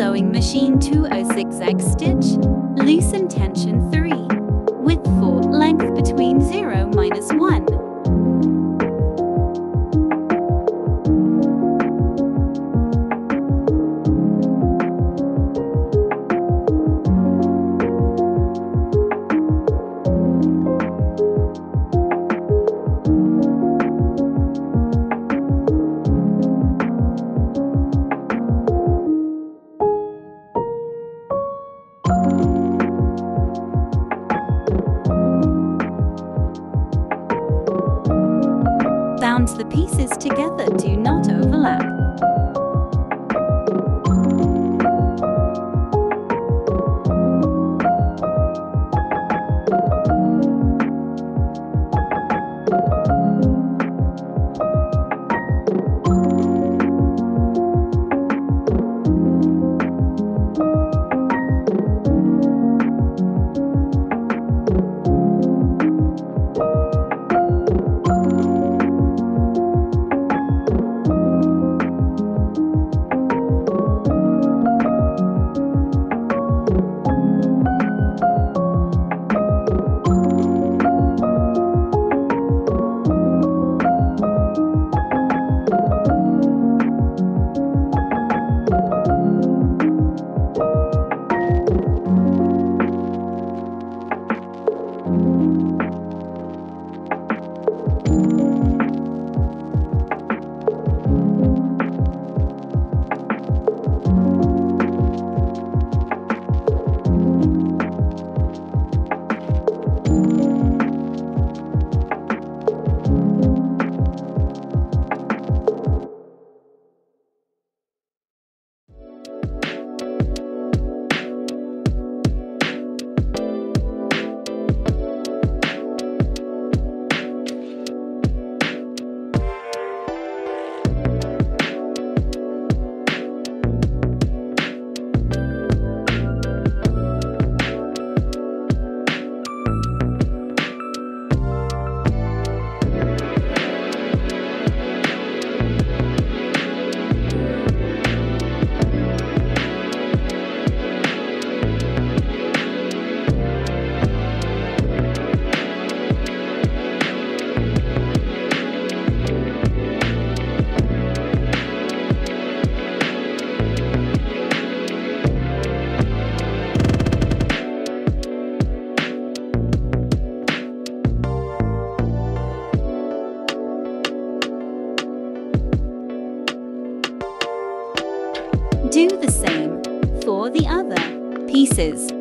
sewing machine 206 zigzag stitch, loosen tension 3 with 4 Bound the pieces together, do not overlap. Do the same for the other pieces.